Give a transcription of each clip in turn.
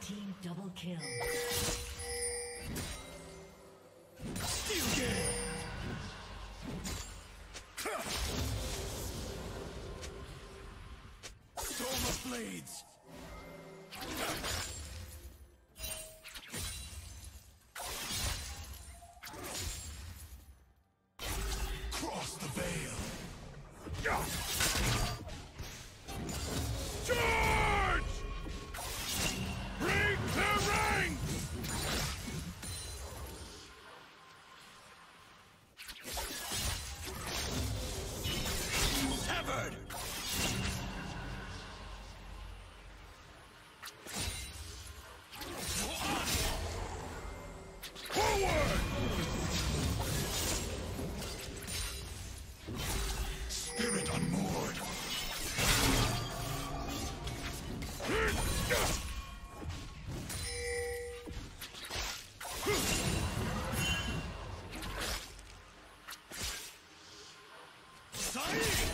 team double kill. Peace.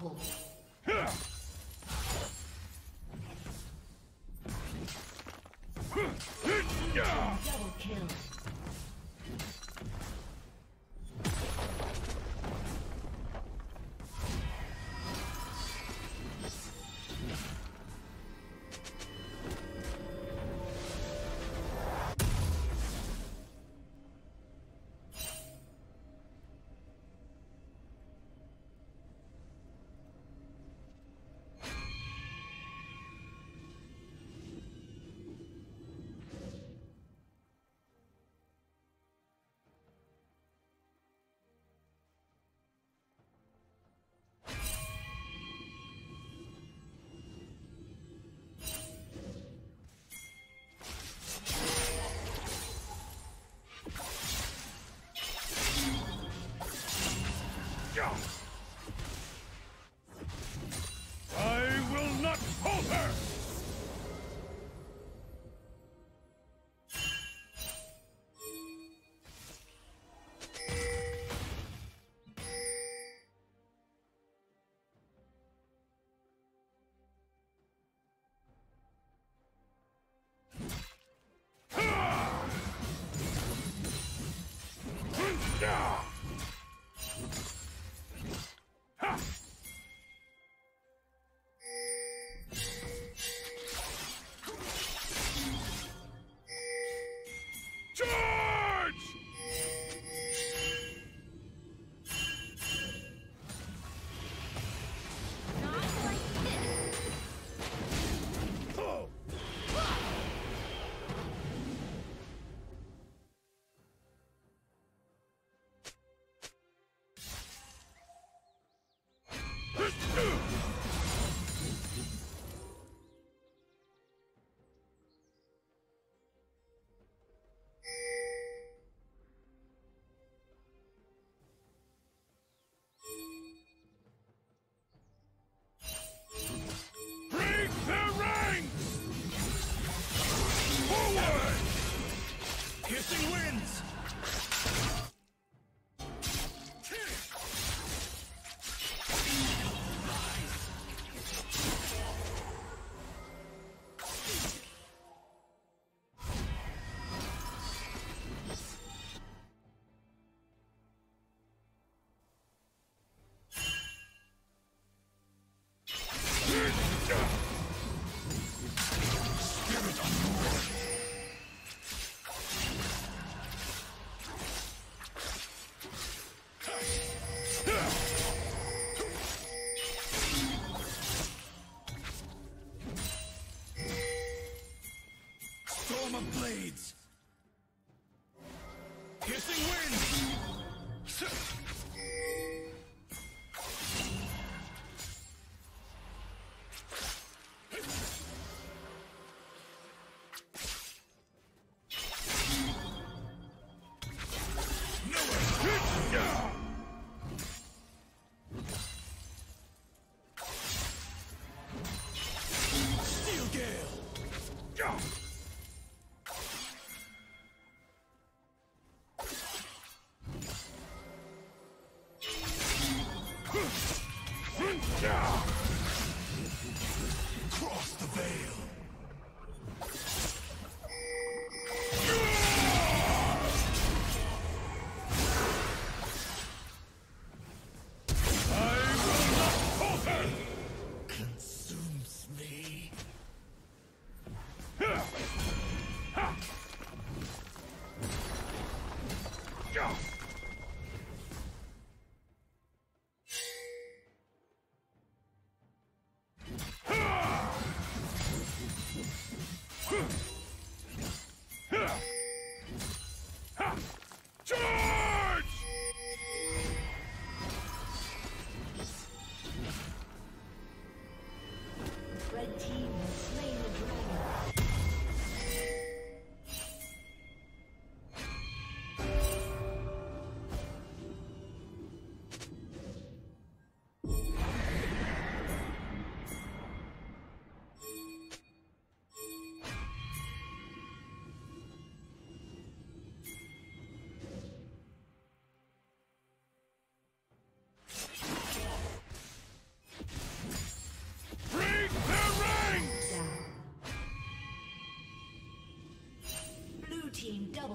Unstoppable. Double kill. Yeah!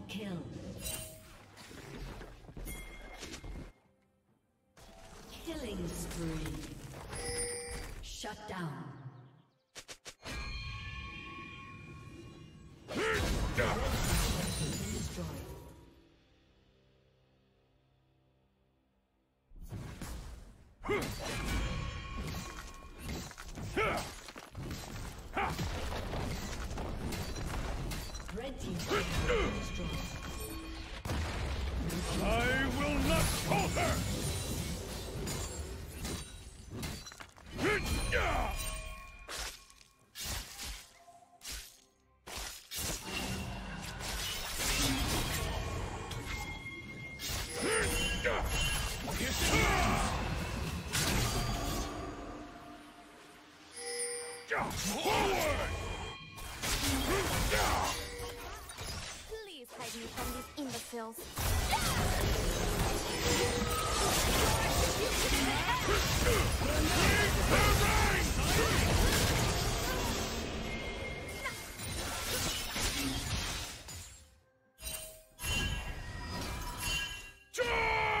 Double kill. Killing spree. Shut down. Please hide me from these imbeciles. Charge!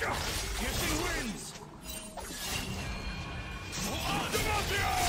Piercing winds! Red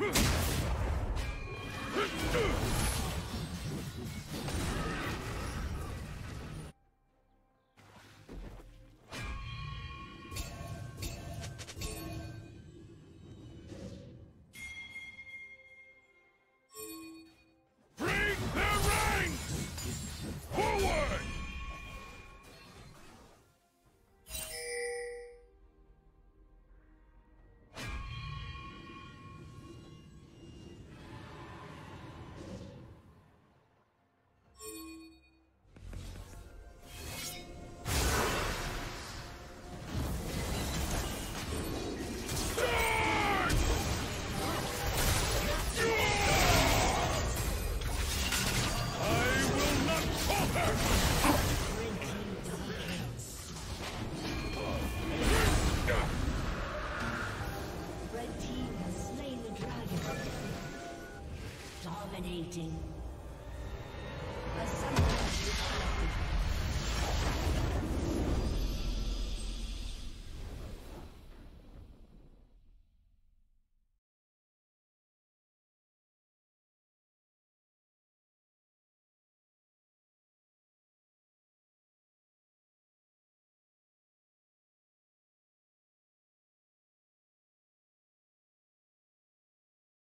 Break